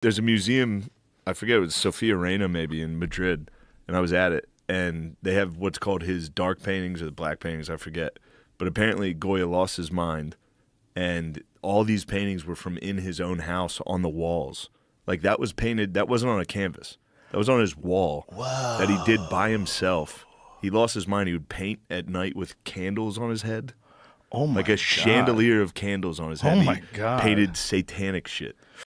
there's a museum. I forget it was Sofia Reina maybe in Madrid, and I was at it, and they have what's called his dark paintings or the black paintings. I forget, but apparently Goya lost his mind, and all these paintings were from in his own house on the walls. Like that was painted. That wasn't on a canvas. That was on his wall. Wow. That he did by himself. He lost his mind. He would paint at night with candles on his head, Oh my like a God. chandelier of candles on his head. Oh He God. Painted satanic shit.